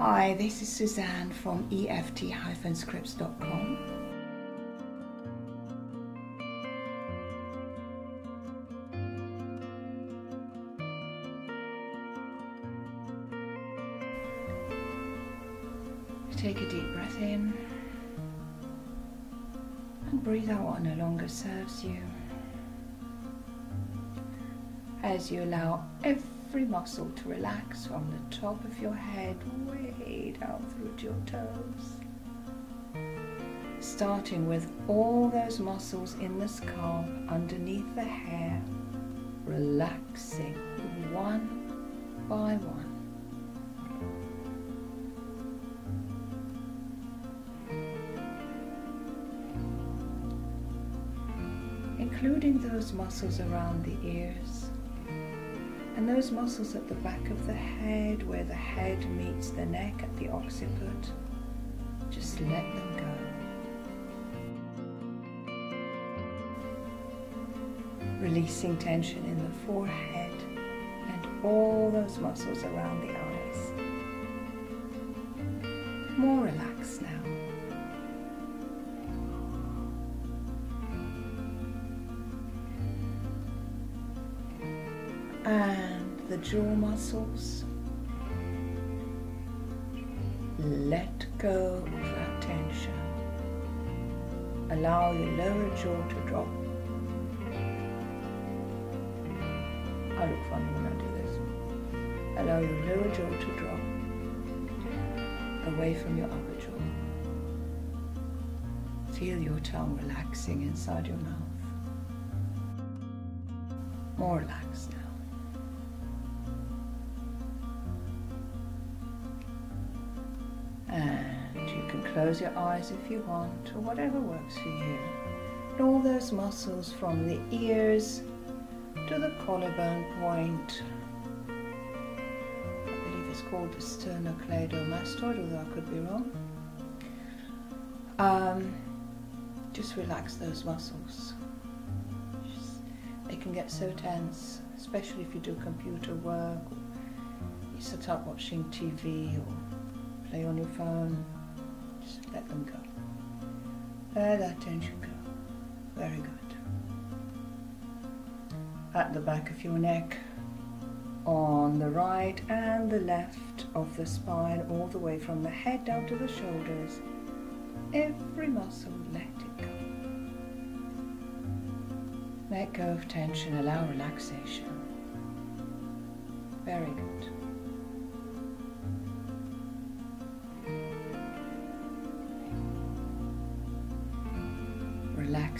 Hi, this is Suzanne from EFT-scripts.com. Take a deep breath in and breathe out what no longer serves you. As you allow every muscle to relax from the top of your head way down through to your toes. Starting with all those muscles in the scalp underneath the hair, relaxing one by one. including those muscles around the ears and those muscles at the back of the head where the head meets the neck at the occiput. Just let them go. Releasing tension in the forehead and all those muscles around the eyes. More relaxed now. And the jaw muscles. Let go of that tension. Allow your lower jaw to drop. I look funny when I do this. Allow your lower jaw to drop away from your upper jaw. Feel your tongue relaxing inside your mouth. More relaxed now. And you can close your eyes if you want, or whatever works for you. And all those muscles from the ears to the collarbone point. I believe it's called the sternocleidomastoid, although I could be wrong. Um, just relax those muscles. They can get so tense, especially if you do computer work, you sit up watching TV, or play on your phone, just let them go. Let that tension go. Very good. At the back of your neck, on the right and the left of the spine, all the way from the head down to the shoulders, every muscle, let it go. Let go of tension, allow relaxation. Very good.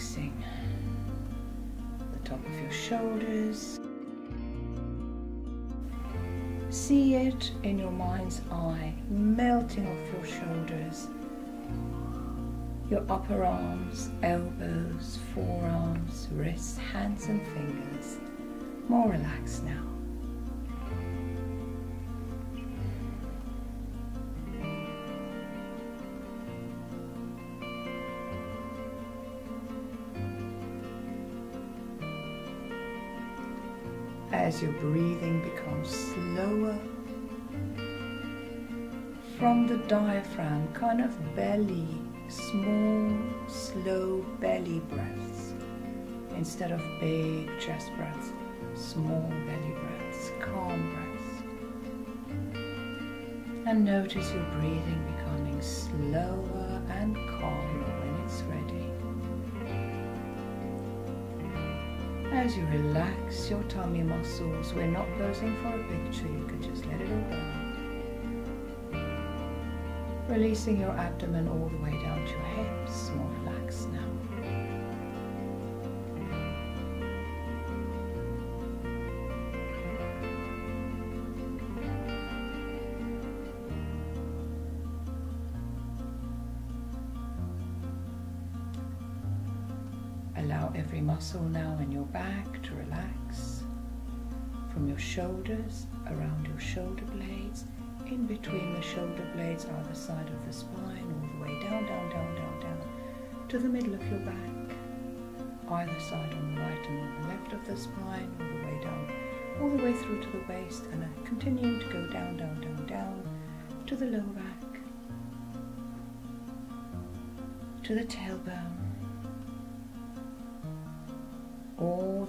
Relaxing the top of your shoulders. See it in your mind's eye, melting off your shoulders, your upper arms, elbows, forearms, wrists, hands, and fingers. More relaxed now. As your breathing becomes slower from the diaphragm, kind of belly, small, slow belly breaths instead of big chest breaths, small belly breaths, calm breaths. And notice your breathing becoming slower and calmer As you relax your tummy muscles, we're not posing for a picture, you can just let it all go. Releasing your abdomen all the way down to your hips, more relaxed now. Every muscle now in your back to relax. From your shoulders, around your shoulder blades, in between the shoulder blades, either side of the spine, all the way down, down, down, down, down, to the middle of your back. Either side on the right and on the left of the spine, all the way down, all the way through to the waist, and continuing to go down, down, down, down, to the low back, to the tailbone,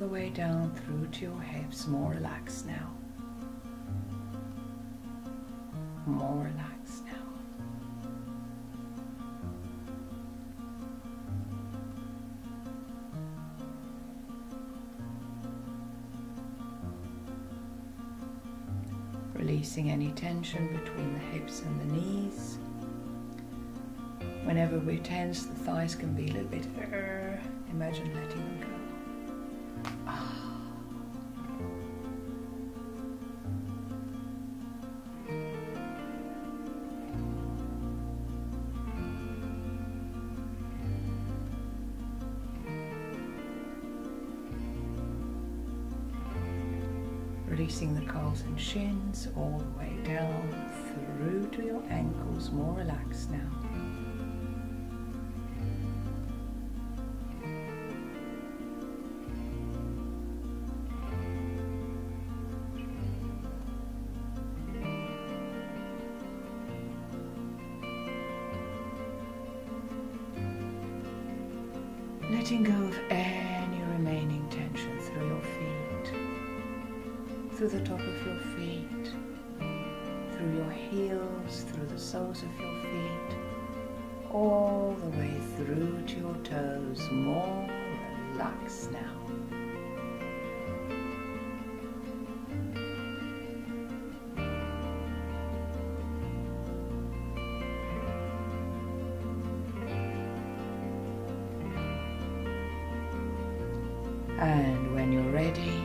the way down through to your hips, more relaxed now. More relaxed now. Releasing any tension between the hips and the knees. Whenever we tense, the thighs can be a little bit, uh, imagine letting them go. Releasing the calves and shins all the way down through to your ankles, more relaxed now. Letting go of any remaining tension through your feet, through the top of your feet, through your heels, through the soles of your feet, all the way through to your toes, more relaxed now. And when you're ready,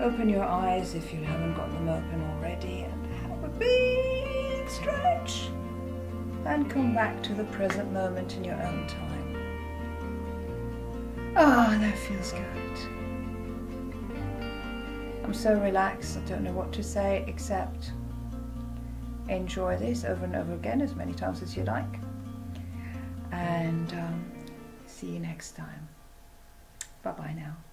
open your eyes if you haven't got them open already and have a big stretch. And come back to the present moment in your own time. Ah, oh, that feels good. I'm so relaxed, I don't know what to say except enjoy this over and over again as many times as you like. And um, see you next time. Bye bye now.